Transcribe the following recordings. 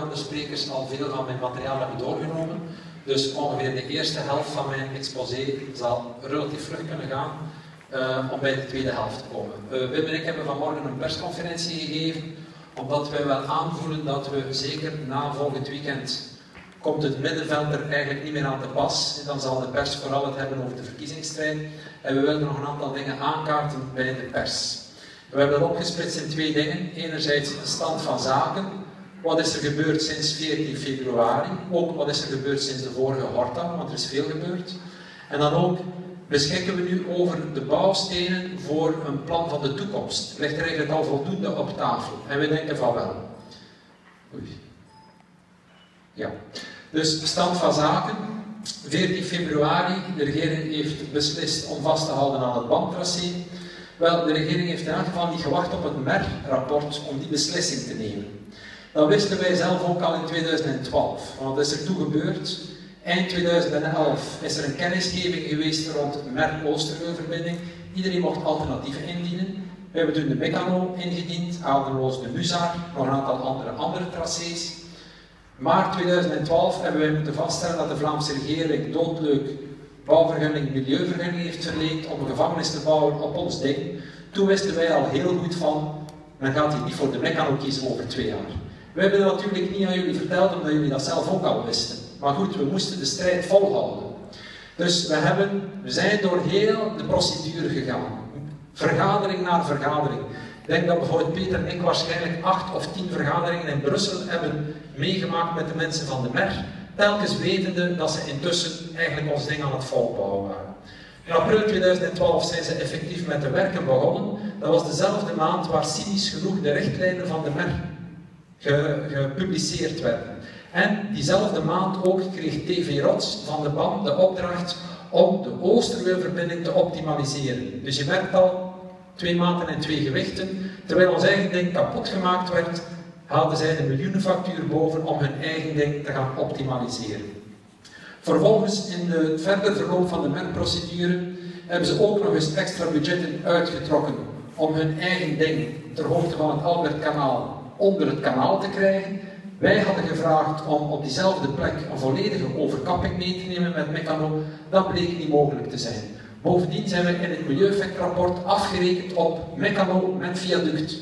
voorgaande sprekers al veel van mijn materiaal hebben doorgenomen. Dus ongeveer de eerste helft van mijn exposé zal relatief vlug kunnen gaan uh, om bij de tweede helft te komen. Uh, Wim en ik hebben vanmorgen een persconferentie gegeven, omdat wij wel aanvoelen dat we zeker na volgend weekend komt het middenveld er eigenlijk niet meer aan te pas. Dan zal de pers vooral het hebben over de verkiezingsstrijd. En we willen nog een aantal dingen aankaarten bij de pers. We hebben dat opgesplitst in twee dingen. Enerzijds de stand van zaken. Wat is er gebeurd sinds 14 februari? Ook wat is er gebeurd sinds de vorige horta, want er is veel gebeurd. En dan ook beschikken we nu over de bouwstenen voor een plan van de toekomst. Ligt er eigenlijk al voldoende op tafel? En we denken van wel. Oei. Ja. Dus stand van zaken. 14 februari, de regering heeft beslist om vast te houden aan het bandtracé. Wel, de regering heeft in elk geval niet gewacht op het MER-rapport om die beslissing te nemen. Dat wisten wij zelf ook al in 2012, want wat is er toen gebeurd? Eind 2011 is er een kennisgeving geweest rond de MER-Oosterweelverbinding. Iedereen mocht alternatieven indienen. We hebben toen de Meccano ingediend, Adelroos de Muzar, nog een aantal andere, andere tracés. Maart 2012 hebben wij moeten vaststellen dat de Vlaamse regering doodleuk bouwvergunning, milieuvergunning heeft verleend om een gevangenis te bouwen op ons ding. Toen wisten wij al heel goed van, men gaat hier niet voor de Meccano kiezen over twee jaar. We hebben dat natuurlijk niet aan jullie verteld, omdat jullie dat zelf ook al wisten. Maar goed, we moesten de strijd volhouden. Dus we, hebben, zijn door heel de procedure gegaan. Vergadering na vergadering. Ik denk dat bijvoorbeeld Peter en ik waarschijnlijk acht of tien vergaderingen in Brussel hebben meegemaakt met de mensen van de MER. Telkens wetende dat ze intussen eigenlijk ons ding aan het volbouwen waren. In april 2012 zijn ze effectief met de werken begonnen. Dat was dezelfde maand waar cynisch genoeg de richtlijnen van de MER gepubliceerd werden. En diezelfde maand ook kreeg TV Rots van de BAM de opdracht om de Oosterweelverbinding te optimaliseren. Dus je merkt al, twee maanden en twee gewichten. Terwijl ons eigen ding kapot gemaakt werd, haalden zij de miljoenenfactuur boven om hun eigen ding te gaan optimaliseren. Vervolgens, in het verder verloop van de MER-procedure, hebben ze ook nog eens extra budgetten uitgetrokken om hun eigen ding ter hoogte van het Albertkanaal onder het kanaal te krijgen. Wij hadden gevraagd om op diezelfde plek een volledige overkapping mee te nemen met Meccano. Dat bleek niet mogelijk te zijn. Bovendien zijn we in het milieueffectrapport afgerekend op Meccano met viaduct.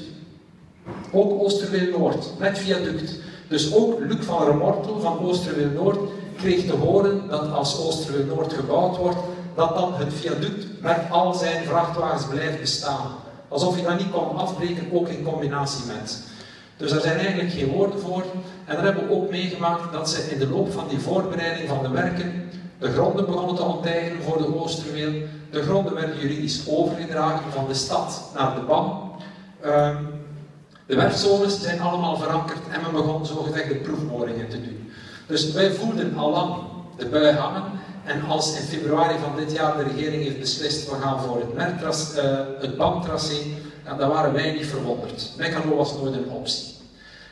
Ook Oosterweel Noord met viaduct. Dus ook Luc van Remortel van Oosterweel Noord kreeg te horen dat als Oosterweel Noord gebouwd wordt, dat dan het viaduct met al zijn vrachtwagens blijft bestaan. Alsof je dat niet kon afbreken, ook in combinatie met. Dus daar zijn eigenlijk geen woorden voor. En dan hebben we ook meegemaakt dat ze in de loop van die voorbereiding van de werken de gronden begonnen te onteigenen voor de Oosterweel. De gronden werden juridisch overgedragen van de stad naar de BAM. Ehm, de werfzones zijn allemaal verankerd en men begon zogezegd de proefboringen te doen. Dus wij voelden al lang de bui hangen. En als in februari van dit jaar de regering heeft beslist, we gaan voor het, uh, het BAM-tracé, dan waren wij niet verwonderd. Meccano was nooit een optie.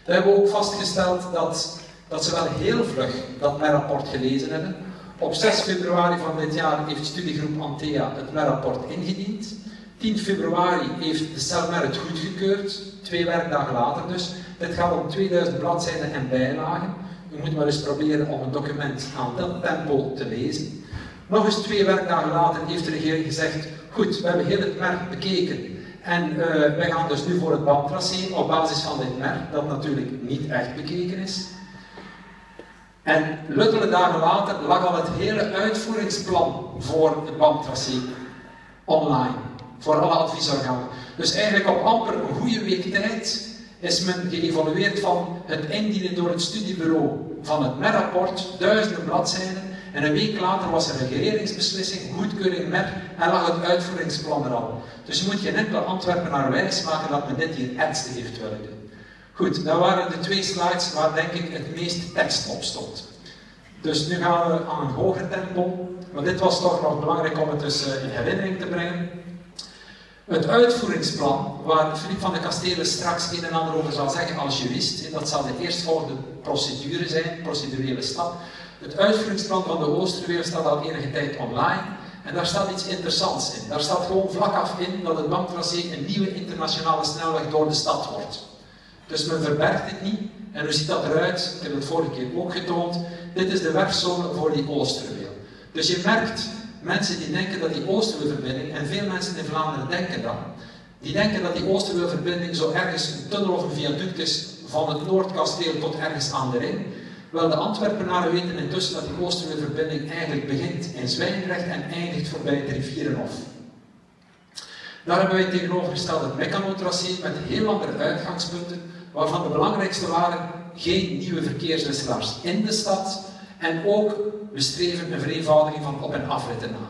We hebben ook vastgesteld dat, dat ze wel heel vlug dat MER-rapport gelezen hebben. Op 6 februari van dit jaar heeft studiegroep Antea het MER-rapport ingediend. 10 februari heeft de CELMER het goedgekeurd, twee werkdagen later dus. Dit gaat om 2000 bladzijden en bijlagen. U moet maar eens proberen om een document aan dat tempo te lezen. Nog eens twee werkdagen later heeft de regering gezegd, goed, we hebben heel het MER bekeken. En uh, wij gaan dus nu voor het bandtracé op basis van dit MER, dat natuurlijk niet echt bekeken is. En luttele dagen later lag al het hele uitvoeringsplan voor het bandtracé online, voor alle adviesorganen. Dus eigenlijk op amper een goede week tijd is men geëvalueerd van het indienen door het studiebureau van het MER-rapport, duizenden bladzijden, en een week later was er een regeringsbeslissing, goedkeuring MER, en lag het uitvoeringsplan er al. Dus je moet geen enkele Antwerpenaar wijs maken dat men dit hier ernstig heeft willen doen. Goed, dat waren de twee slides waar denk ik het meest tekst op stond. Dus nu gaan we aan een hoger tempo, maar dit was toch nog belangrijk om het dus eh, in herinnering te brengen. Het uitvoeringsplan, waar Philippe van de Kastelen straks een en ander over zal zeggen als jurist, dat zal de eerstvolgende procedure zijn, procedurele stap. Het uitvoeringsplan van de Oosterweel staat al enige tijd online. En daar staat iets interessants in. Daar staat gewoon vlak af in dat het banktracé een nieuwe internationale snelweg door de stad wordt. Dus men verbergt het niet En hoe ziet dat eruit? Ik heb het vorige keer ook getoond. Dit is de werfzone voor die Oosterweel. Dus je merkt, mensen die denken dat die Oosterweelverbinding, en veel mensen in Vlaanderen denken dat, die denken dat die Oosterweelverbinding zo ergens een tunnel of een viaduct is van het Noordkasteel tot ergens aan de ring. Wel, de Antwerpenaren weten intussen dat die Oosterweelverbinding eigenlijk begint in Zwijndrecht en eindigt voorbij het rivierenhof. Daar hebben wij tegenovergesteld het mechanotracé met heel andere uitgangspunten, waarvan de belangrijkste waren geen nieuwe verkeerswisselaars in de stad en ook we streven een vereenvoudiging van op- en afritten na.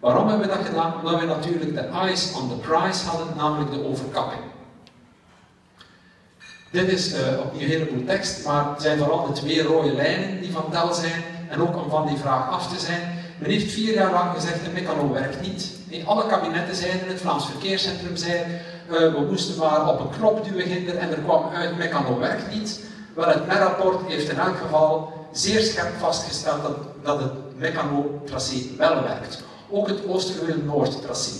Waarom hebben we dat gedaan? Omdat we natuurlijk de eyes on the prize hadden, namelijk de overkapping. Dit is uh, opnieuw een heleboel tekst, maar het zijn vooral de twee rode lijnen die van tel zijn. En ook om van die vraag af te zijn. Men heeft vier jaar lang gezegd, de mecano werkt niet. Nee, alle kabinetten zeiden, het Vlaams Verkeerscentrum zei, uh, we moesten maar op een knop duwen ginder en er kwam uit, mecano werkt niet. Wel, het MER-rapport heeft in elk geval zeer scherp vastgesteld dat, dat het mecano-tracé wel werkt. Ook het Oosterweel-Noord-tracé,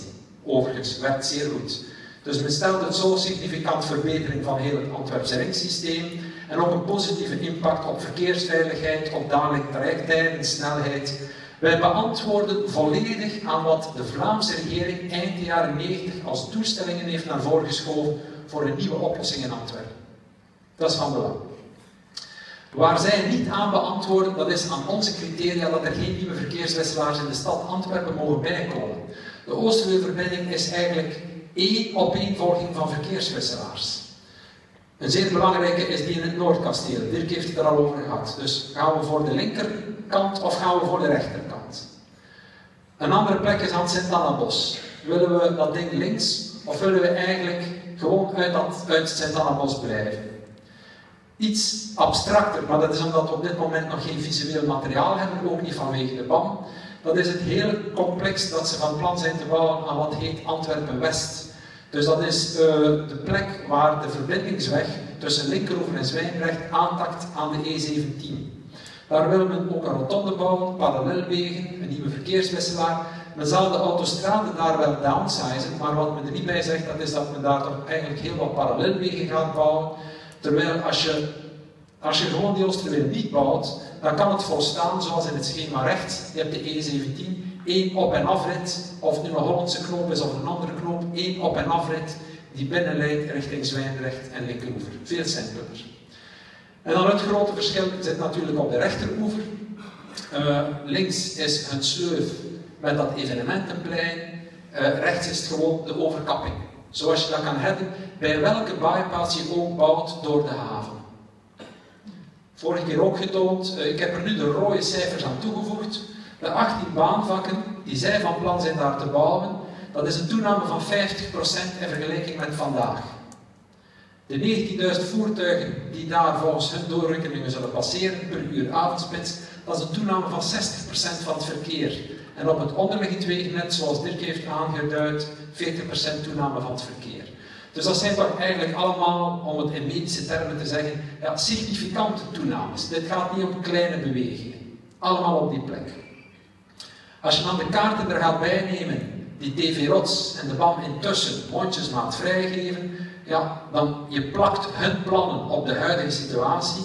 overigens, werkt zeer goed. Dus men stelt een zo significant verbetering van heel het Antwerpse ringsysteem en ook een positieve impact op verkeersveiligheid, op daling trajecttijden, snelheid. Wij beantwoorden volledig aan wat de Vlaamse regering eind de jaren 90 als toestellingen heeft naar voren geschoven voor een nieuwe oplossing in Antwerpen. Dat is van belang. Waar zij niet aan beantwoorden, dat is aan onze criteria dat er geen nieuwe verkeerswisselaars in de stad Antwerpen mogen bijkomen. De Oosterweelverbinding is eigenlijk één opeenvolging van verkeerswisselaars. Een zeer belangrijke is die in het Noordkasteel. Dirk heeft het er al over gehad. Dus gaan we voor de linkerkant of gaan we voor de rechterkant? Een andere plek is aan Sint-Annabos. Willen we dat ding links of willen we eigenlijk gewoon uit, dat, uit Sint-Annabos blijven? Iets abstracter, maar dat is omdat we op dit moment nog geen visueel materiaal hebben, ook niet vanwege de BAM. Dat is het hele complex dat ze van plan zijn te bouwen aan wat heet Antwerpen-West. Dus dat is uh, de plek waar de verbindingsweg tussen Linkeroever en Zwijndrecht aantakt aan de E17. Daar wil men ook een rotonde bouwen, parallelwegen, een nieuwe verkeerswisselaar. Men zal de autostrade daar wel downsizen, maar wat men er niet bij zegt, dat is dat men daar toch eigenlijk heel wat parallelwegen gaat bouwen. Terwijl als je, als je gewoon die Oosterweel niet bouwt, dan kan het volstaan zoals in het schema rechts. Je hebt de E17, één op- en afrit, of het nu een Hollandse knoop is of een andere knoop, één op- en afrit die binnenleidt richting Zwijndrecht en Linkeroever. Veel simpeler. En dan het grote verschil zit natuurlijk op de rechteroever. Uh, links is het sleuf met dat evenementenplein. Uh, rechts is het gewoon de overkapping. Zoals je dat kan hebben bij welke bypass je ook bouwt door de haven. Vorige keer ook getoond, uh, ik heb er nu de rode cijfers aan toegevoegd. De 18 baanvakken die zij van plan zijn daar te bouwen, dat is een toename van 50% in vergelijking met vandaag. De 19.000 voertuigen die daar volgens hun doorrekeningen zullen passeren per uur avondspits, dat is een toename van 60% van het verkeer. En op het onderliggend wegennet, zoals Dirk heeft aangeduid, 40% toename van het verkeer. Dus dat zijn toch eigenlijk allemaal, om het in medische termen te zeggen, ja, significante toenames. Dit gaat niet om kleine bewegingen. Allemaal op die plek. Als je dan de kaarten er gaat bijnemen, die TV Rots en de BAM intussen mondjesmaat vrijgeven, ja, dan je plakt hun plannen op de huidige situatie.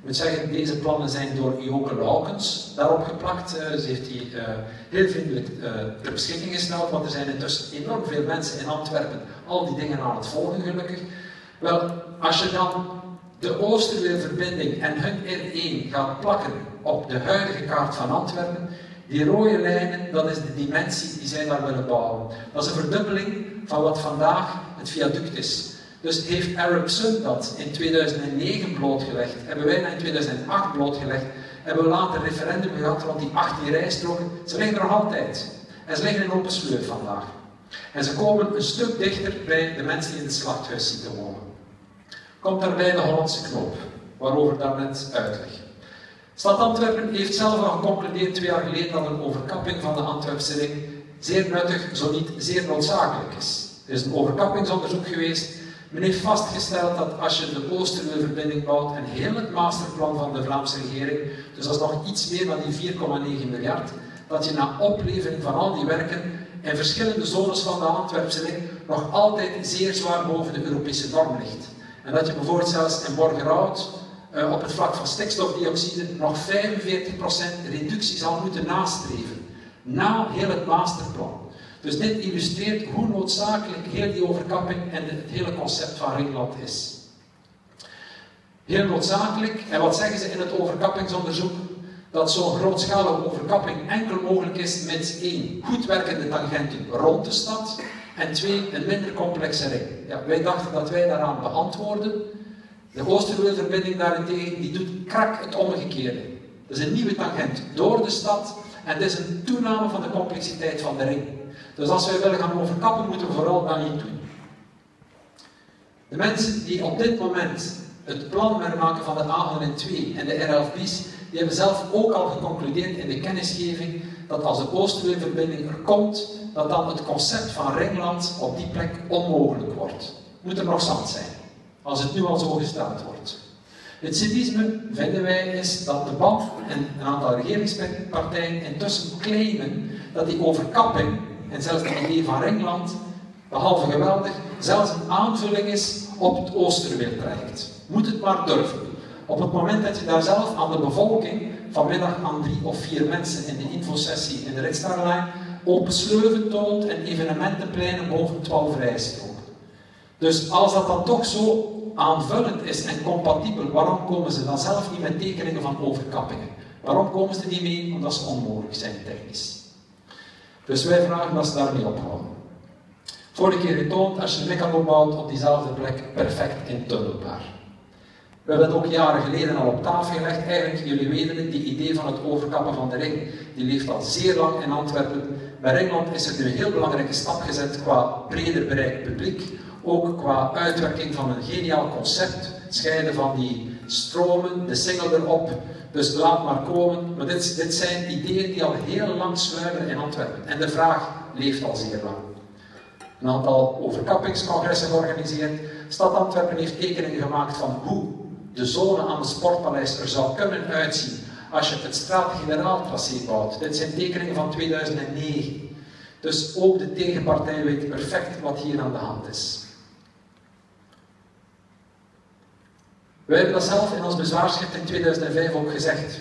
Ik moet zeggen, deze plannen zijn door Joke Laukens daarop geplakt. Ze heeft die uh, heel vriendelijk uh, ter beschikking gesteld, want er zijn intussen enorm veel mensen in Antwerpen al die dingen aan het volgen, gelukkig. Wel, als je dan de Oosterweelverbinding en hun R1 gaat plakken op de huidige kaart van Antwerpen, die rode lijnen, dat is de dimensie die zij daar willen bouwen. Dat is een verdubbeling van wat vandaag het viaduct is. Dus heeft Ericsson dat in 2009 blootgelegd, hebben wij dat in 2008 blootgelegd, hebben we later referendum gehad rond die 18 rijstroken. Ze liggen er nog altijd. En ze liggen in open sleur vandaag. En ze komen een stuk dichter bij de mensen die in het slachthuis zitten wonen. Komt daarbij de Hollandse knoop, waarover daarnet uitleg. Stad Antwerpen heeft zelf al geconcludeerd twee jaar geleden dat een overkapping van de Antwerpse ring zeer nuttig, zo niet zeer noodzakelijk is. Er is een overkappingsonderzoek geweest. Men heeft vastgesteld dat als je de Oosterweelverbinding bouwt en heel het masterplan van de Vlaamse regering, dus dat is nog iets meer dan die 4,9 miljard, dat je na oplevering van al die werken in verschillende zones van de Antwerpse ring nog altijd zeer zwaar boven de Europese norm ligt. En dat je bijvoorbeeld zelfs in Borgerhout uh, op het vlak van stikstofdioxide nog 45% reductie zal moeten nastreven. Na heel het masterplan. Dus dit illustreert hoe noodzakelijk heel die overkapping en het hele concept van Ringland is. Heel noodzakelijk, en wat zeggen ze in het overkappingsonderzoek? Dat zo'n grootschalige overkapping enkel mogelijk is met één, goed werkende tangenten rond de stad en twee, een minder complexe ring. Ja, wij dachten dat wij daaraan beantwoorden. De Oosterweelverbinding daarentegen, die doet krak het omgekeerde. Dat is een nieuwe tangent door de stad en het is een toename van de complexiteit van de ring. Dus als wij willen gaan overkappen, moeten we vooral niet doen. De mensen die op dit moment het plan maken van de A102 en de R11B's, die hebben zelf ook al geconcludeerd in de kennisgeving dat als de Oosterweelverbinding er komt, dat dan het concept van ringland op die plek onmogelijk wordt. Moet er nog zand zijn, als het nu al zo gesteld wordt. Het cynisme, vinden wij, is dat de BAF en een aantal regeringspartijen intussen claimen dat die overkapping en zelfs het idee van ringland, behalve geweldig, zelfs een aanvulling is op het Oosterweeltraject. Moet het maar durven. Op het moment dat je daar zelf aan de bevolking, vanmiddag aan drie of vier mensen in de infosessie in de Riksdaglijn, open sleuven toont en evenementenpleinen boven 12 rijstroken. Dus als dat dan toch zo aanvullend is en compatibel, waarom komen ze dan zelf niet met tekeningen van overkappingen? Waarom komen ze niet mee? Omdat ze onmogelijk zijn technisch. Dus wij vragen dat ze daarmee ophouden. Vorige keer getoond, als je een mecano bouwt op diezelfde plek, perfect intunnelbaar. We hebben het ook jaren geleden al op tafel gelegd. Eigenlijk, jullie weten het, die idee van het overkappen van de ring, die leeft al zeer lang in Antwerpen. Bij Ringland is er nu een heel belangrijke stap gezet qua breder bereik publiek. Ook qua uitwerking van een geniaal concept. scheiden van die stromen, de single erop. Dus laat maar komen. Maar dit, dit zijn ideeën die al heel lang sluimeren in Antwerpen. En de vraag leeft al zeer lang. Een aantal overkappingscongressen georganiseerd. Stad Antwerpen heeft tekeningen gemaakt van hoe de zone aan het Sportpaleis er zou kunnen uitzien als je het straat-generaal-tracé bouwt. Dit zijn tekeningen van 2009. Dus ook de tegenpartij weet perfect wat hier aan de hand is. Wij hebben dat zelf in ons bezwaarschrift in 2005 ook gezegd.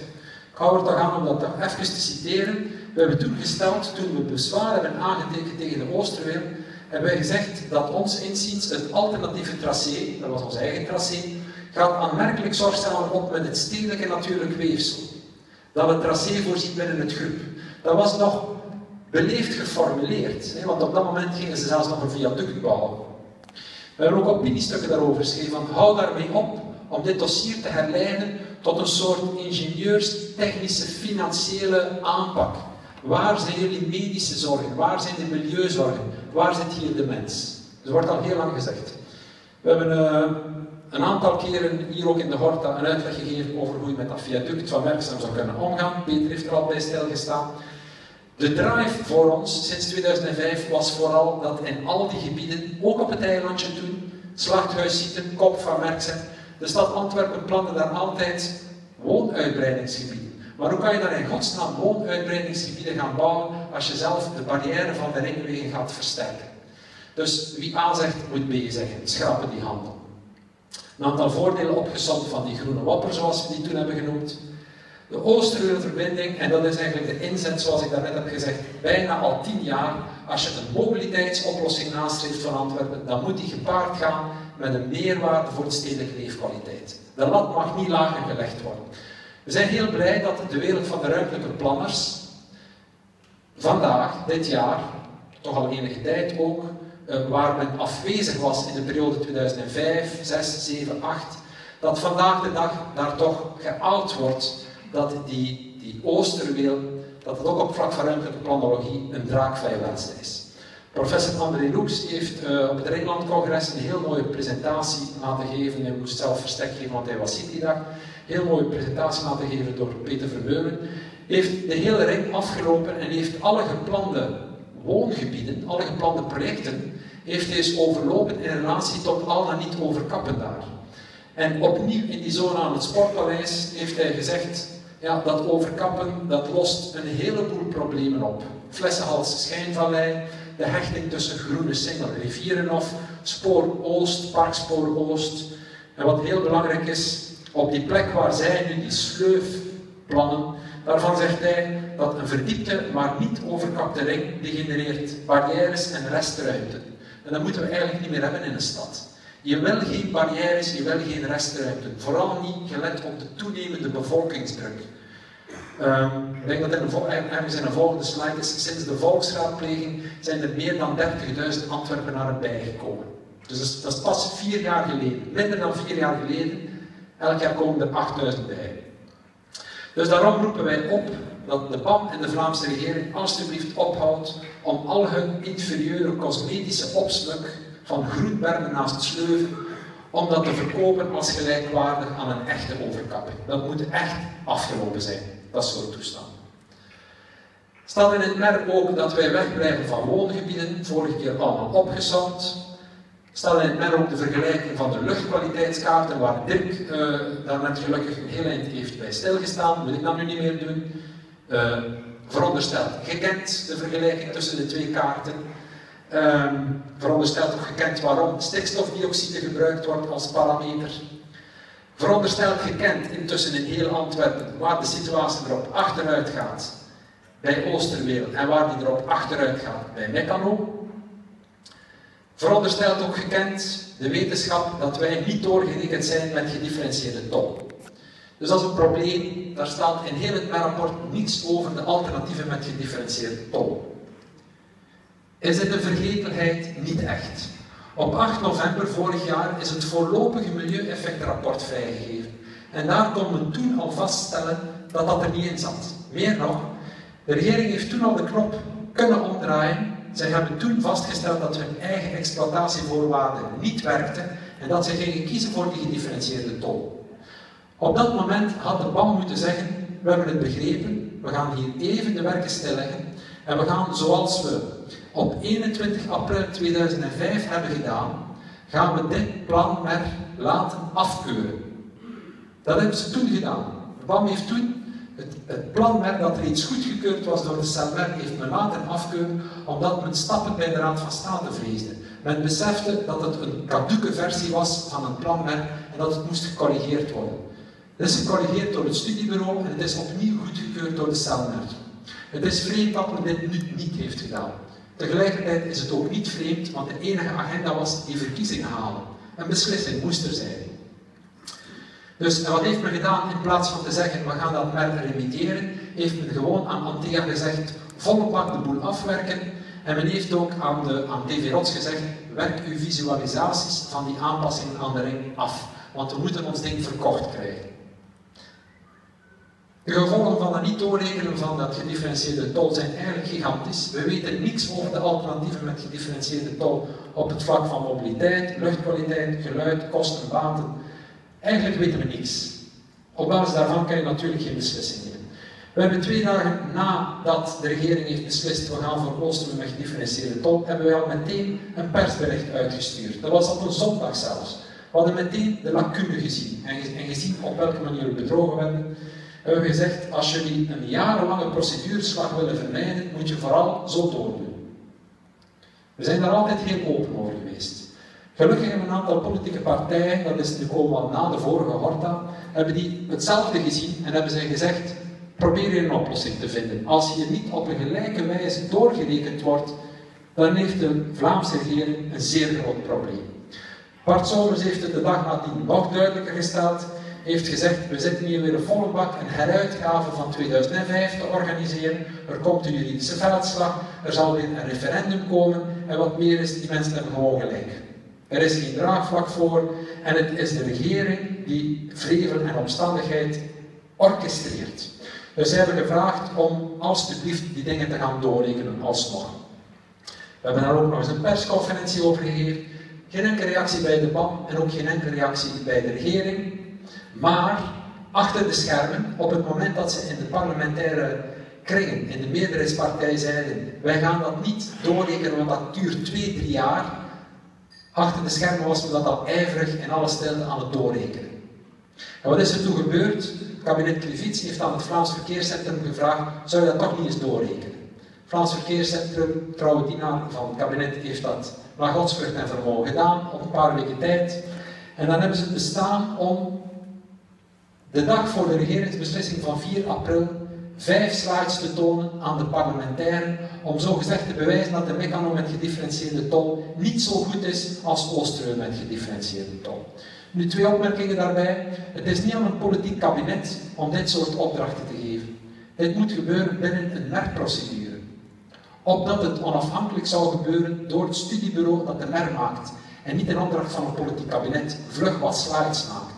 Ik hou er toch aan om dat even te citeren. We hebben toen gesteld, toen we bezwaar hebben aangetekend tegen de Oosterweel, hebben wij gezegd dat ons inziens het alternatieve tracé, dat was ons eigen tracé, gaat aanmerkelijk zorgzamer op met het stedelijke natuurlijk weefsel. Dat het tracé voorziet binnen het groep. Dat was nog beleefd geformuleerd, want op dat moment gingen ze zelfs nog een viaduct bouwen. We hebben ook opiniestukken daarover geschreven, van hou daarmee op om dit dossier te herleiden tot een soort ingenieurstechnische financiële aanpak. Waar zijn jullie medische zorgen? Waar zijn de milieuzorgen? Waar zit hier de mens? Dat wordt al heel lang gezegd. We hebben uh, een aantal keren hier ook in de Horta een uitleg gegeven over hoe je met dat viaduct van werkzaam zou kunnen omgaan. Peter heeft er al bij stilgestaan. De drive voor ons sinds 2005 was vooral dat in al die gebieden, ook op het eilandje toen, slachthuiszitten, kop van Merksem, de stad Antwerpen plande daar altijd woonuitbreidingsgebieden. Maar hoe kan je daar in godsnaam woonuitbreidingsgebieden gaan bouwen als je zelf de barrière van de ringwegen gaat versterken? Dus wie A zegt, moet B zeggen. Schrappen die handel. Een aantal voordelen opgezond van die groene wapper, zoals we die toen hebben genoemd. De Oosterweelverbinding, en dat is eigenlijk de inzet, zoals ik daarnet heb gezegd, bijna al tien jaar. Als je een mobiliteitsoplossing nastreeft van Antwerpen, dan moet die gepaard gaan met een meerwaarde voor de stedelijke leefkwaliteit. De lat mag niet lager gelegd worden. We zijn heel blij dat de wereld van de ruimtelijke planners vandaag, dit jaar, toch al enige tijd ook, eh, waar men afwezig was in de periode 2005, 6, 7, 8, dat vandaag de dag daar toch geout wordt dat die, die Oosterweel, dat het ook op vlak van ruimtelijke planologie een draakvrijwensen is. Professor André Roeks heeft uh, op het Ringland-congres een heel mooie presentatie laten geven. Hij moest zelf verstek geven, want hij was ziek die dag. Heel mooie presentatie laten geven door Peter Vermeulen. Heeft de hele ring afgelopen en heeft alle geplande woongebieden, alle geplande projecten, heeft hij overlopen in relatie tot al dan niet overkappen daar. En opnieuw in die zone aan het Sportpaleis heeft hij gezegd, ja, dat overkappen, dat lost een heleboel problemen op. Flessenhals Schijnvallei, de hechting tussen Groene Singel, Rivierenhof, Spoor Oost, Parkspoor Oost. En wat heel belangrijk is, op die plek waar zij nu die sleuf plannen, daarvan zegt hij dat een verdiepte, maar niet overkapte ring degenereert barrières en restruimte. En dat moeten we eigenlijk niet meer hebben in een stad. Je wil geen barrières, je wil geen restruimte. Vooral niet gelet op de toenemende bevolkingsdruk. Um, ik denk dat in een volgende slide is. Sinds de volksraadpleging zijn er meer dan 30.000 Antwerpenaren bijgekomen. Dus dat is, dat is, pas vier jaar geleden. Minder dan vier jaar geleden. Elk jaar komen er 8.000 bij. Dus daarom roepen wij op dat de BAM en de Vlaamse regering alstublieft ophoudt om al hun inferieure cosmetische opsluk van groenbermen naast Sleuven, om dat te verkopen als gelijkwaardig aan een echte overkapping. Dat moet echt afgelopen zijn, dat soort toestanden. Staat in het merk ook dat wij wegblijven van woongebieden, vorige keer allemaal opgesomd. Staat in het merk ook de vergelijking van de luchtkwaliteitskaarten, waar Dirk uh, daar net gelukkig een heel eind heeft bij stilgestaan, wil ik dat nu niet meer doen. Uh, verondersteld gekend de vergelijking tussen de twee kaarten. Um, veronderstelt ook gekend waarom stikstofdioxide gebruikt wordt als parameter. Veronderstelt gekend intussen in heel Antwerpen waar de situatie erop achteruit gaat bij Oosterwereld en waar die erop achteruit gaat bij Meccano. Veronderstelt ook gekend de wetenschap dat wij niet doorgerekend zijn met gedifferentieerde tol. Dus dat is een probleem, daar staat in heel het rapport niets over de alternatieven met gedifferentieerde tol. Is het een vergetelheid? Niet echt. Op 8 november vorig jaar is het voorlopige milieueffectrapport vrijgegeven. En daar kon men toen al vaststellen dat dat er niet in zat. Meer nog, de regering heeft toen al de knop kunnen omdraaien. Zij hebben toen vastgesteld dat hun eigen exploitatievoorwaarden niet werkten en dat ze gingen kiezen voor die gedifferentieerde tol. Op dat moment had de BAM moeten zeggen, we hebben het begrepen, we gaan hier even de werken stilleggen en we gaan zoals we op 21 april 2005 hebben gedaan, gaan we dit plan laten afkeuren. Dat hebben ze toen gedaan. Heeft toen het, het planmerk dat reeds goedgekeurd was door de CELMER, heeft men laten afkeuren omdat men stappen bij de Raad van State vreesde. Men besefte dat het een caduque versie was van een planmerk en dat het moest gecorrigeerd worden. Het is gecorrigeerd door het studiebureau en het is opnieuw goedgekeurd door de CELMER. Het is vreemd dat men dit nu niet heeft gedaan. Tegelijkertijd is het ook niet vreemd, want de enige agenda was die verkiezingen halen. Een beslissing moest er zijn. Dus wat heeft men gedaan? In plaats van te zeggen, we gaan dat maar remediëren, heeft men gewoon aan Antea gezegd, volle bak de boel afwerken. En men heeft ook aan, de, aan TV Rots gezegd, werk uw visualisaties van die aanpassingen aan de ring af. Want we moeten ons ding verkocht krijgen. De gevolgen van het niet doorrekenen van dat gedifferentieerde tol zijn eigenlijk gigantisch. We weten niets over de alternatieven met gedifferentieerde tol op het vlak van mobiliteit, luchtkwaliteit, geluid, kosten, baten. Eigenlijk weten we niets. Op basis daarvan kan je natuurlijk geen beslissing nemen. We hebben twee dagen nadat de regering heeft beslist, we gaan voor Oosten met gedifferentieerde tol, hebben we al meteen een persbericht uitgestuurd. Dat was op een zondag zelfs. We hadden meteen de lacune gezien en gezien op welke manier we bedrogen werden hebben gezegd, als jullie een jarenlange procedureslag willen vermijden, moet je vooral zo doordoen. We zijn daar altijd heel open over geweest. Gelukkig hebben een aantal politieke partijen, dat is nu komen na de vorige Horta, hebben die hetzelfde gezien en hebben zij gezegd, probeer hier een oplossing te vinden. Als hier niet op een gelijke wijze doorgerekend wordt, dan heeft de Vlaamse regering een zeer groot probleem. Bart Somers heeft het de dag nadien nog duidelijker gesteld heeft gezegd, we zitten hier weer een volle bak een heruitgave van 2005 te organiseren. Er komt een juridische veldslag, er zal weer een referendum komen en wat meer is, die mensen hebben gewoon gelijk. Er is geen draagvlak voor en het is de regering die vrevel en omstandigheid orchestreert. Dus ze hebben gevraagd om alsjeblieft die dingen te gaan doorrekenen alsnog. We hebben daar ook nog eens een persconferentie over gegeven. Geen enkele reactie bij de BAM en ook geen enkele reactie bij de regering. Maar achter de schermen, op het moment dat ze in de parlementaire kringen, in de meerderheidspartij zeiden, wij gaan dat niet doorrekenen, want dat duurt twee, drie jaar. Achter de schermen was men dat al ijverig in alle stilte aan het doorrekenen. En wat is er toen gebeurd? Kabinet Klevits heeft aan het Vlaams Verkeerscentrum gevraagd, zou je dat toch niet eens doorrekenen? Het Vlaams Verkeerscentrum, trouwe dienaar van het kabinet, heeft dat naar godsvrucht en vermogen gedaan op een paar weken tijd. En dan hebben ze het bestaan om de dag voor de regeringsbeslissing van 4 april vijf slides te tonen aan de parlementairen om zogezegd te bewijzen dat de mechanisme met gedifferentieerde tol niet zo goed is als Oosterweel met gedifferentieerde tol. Nu twee opmerkingen daarbij. Het is niet aan een politiek kabinet om dit soort opdrachten te geven. Dit moet gebeuren binnen een merkprocedure. Opdat het onafhankelijk zou gebeuren door het studiebureau dat de MER maakt en niet in opdracht van een politiek kabinet vlug wat slides maken.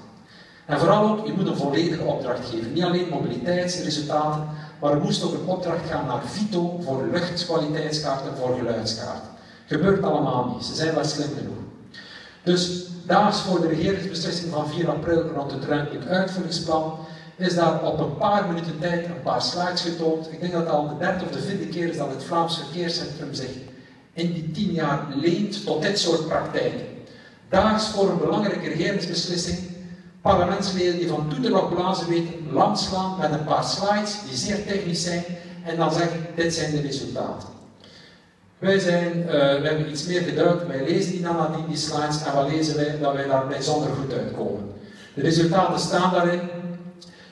En vooral ook, je moet een volledige opdracht geven. Niet alleen mobiliteitsresultaten, maar er moest ook een opdracht gaan naar VITO voor luchtkwaliteitskaarten, voor geluidskaarten. Gebeurt allemaal niet, ze zijn wel slim genoeg. Dus daags voor de regeringsbeslissing van 4 april rond het ruimtelijk uitvoeringsplan is daar op een paar minuten tijd een paar slides getoond. Ik denk dat het al de derde of de vierde keer is dat het Vlaams Verkeerscentrum zich in die tien jaar leent tot dit soort praktijken. Daags voor een belangrijke regeringsbeslissing parlementsleden die van toeter blazen weten, langslaan met een paar slides die zeer technisch zijn en dan zeggen, dit zijn de resultaten. Wij zijn, uh, we hebben iets meer geduid, wij lezen die dan nadien, die slides, en wat lezen wij? Dat wij daar bijzonder goed uitkomen. De resultaten staan daarin.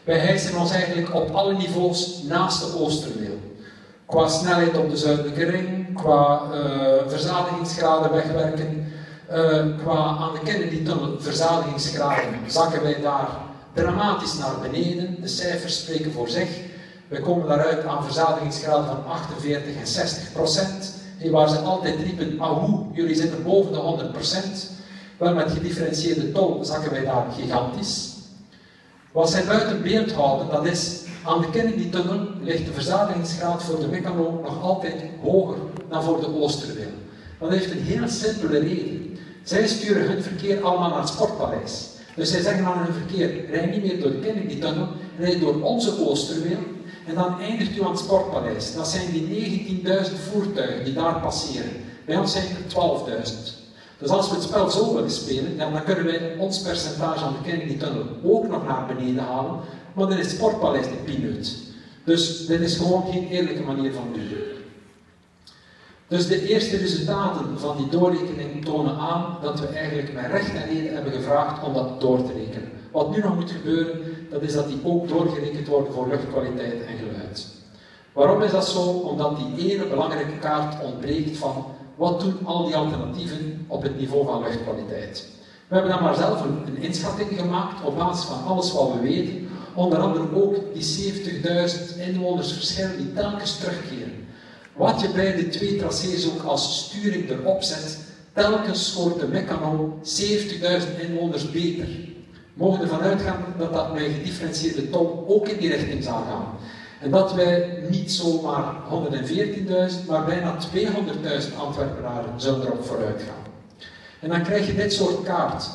Wij hijsen ons eigenlijk op alle niveaus naast de Oosterweel. Qua snelheid op de zuidelijke ring, qua uh, verzadigingsgraden wegwerken, uh, qua aan de Kennedy-tunnel verzadigingsgraden zakken wij daar dramatisch naar beneden. De cijfers spreken voor zich. We komen daaruit aan verzadigingsgraden van 48 en 60 procent. Waar ze altijd riepen, ahoe, jullie zitten boven de 100 procent. Wel, met gedifferentieerde tol zakken wij daar gigantisch. Wat zij buiten beeld houden, dat is aan de Kennedy-tunnel ligt de verzadigingsgraad voor de Meccano nog altijd hoger dan voor de Oosterweel. Dat heeft een heel simpele reden. Zij sturen hun verkeer allemaal naar het Sportpaleis. Dus zij zeggen aan hun verkeer, rij niet meer door de Kennedy-tunnel, rij door onze Oosterweel en dan eindigt u aan het Sportpaleis. Dat zijn die 19.000 voertuigen die daar passeren. Bij ons zijn er 12.000. Dus als we het spel zo willen spelen, dan kunnen wij ons percentage aan de Kennedy-tunnel ook nog naar beneden halen, maar dan is het Sportpaleis de peanut. Dus dit is gewoon geen eerlijke manier van doen. Dus de eerste resultaten van die doorrekening tonen aan dat we eigenlijk met recht en reden hebben gevraagd om dat door te rekenen. Wat nu nog moet gebeuren, dat is dat die ook doorgerekend worden voor luchtkwaliteit en geluid. Waarom is dat zo? Omdat die ene belangrijke kaart ontbreekt van wat doen al die alternatieven op het niveau van luchtkwaliteit. We hebben dan maar zelf een, een inschatting gemaakt op basis van alles wat we weten, onder andere ook die 70.000 inwoners verschil die telkens terugkeren. Wat je bij de twee tracés ook als sturing erop zet, telkens scoort de Meccano 70.000 inwoners beter. Mogen ervan uitgaan dat dat met gedifferentieerde tol ook in die richting zal gaan. En dat wij niet zomaar 114.000, maar bijna 200.000 Antwerpenaren zullen erop vooruit gaan. En dan krijg je dit soort kaart.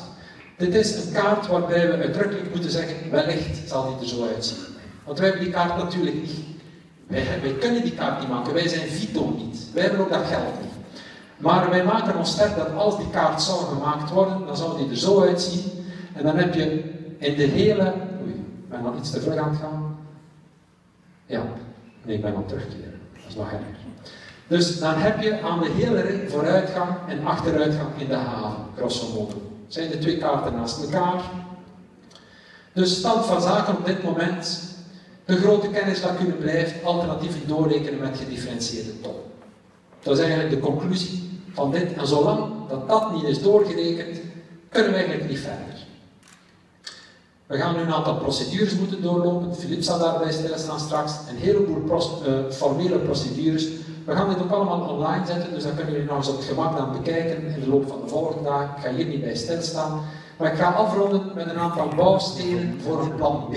Dit is een kaart waarbij we uitdrukkelijk moeten zeggen, wellicht zal die er zo uitzien. Want wij hebben die kaart natuurlijk niet. Wij, kunnen die kaart niet maken, wij zijn Vito niet. Wij hebben ook dat geld niet. Maar wij maken ons sterk dat als die kaart zou gemaakt worden, dan zou die er zo uitzien. En dan heb je in de hele... Oei, ik ben nog iets te vlug aan het gaan. Ja, nee, ik ben aan terugkeren. Dat is nog erger. Dus dan heb je aan de hele vooruitgang en achteruitgang in de haven, grosso modo. Zijn de twee kaarten naast elkaar. Dus stand van zaken op dit moment de grote kennis dat kunnen blijft alternatieven doorrekenen met gedifferentieerde tol. Dat is eigenlijk de conclusie van dit. En zolang dat dat niet is doorgerekend, kunnen we eigenlijk niet verder. We gaan nu een aantal procedures moeten doorlopen. Filip zal daarbij stilstaan straks. Een heleboel uh, formele procedures. We gaan dit ook allemaal online zetten, dus dan kunnen jullie nog eens op het gemak dan bekijken in de loop van de volgende dagen. Ik ga hier niet bij stilstaan. Maar ik ga afronden met een aantal bouwstenen voor een plan B.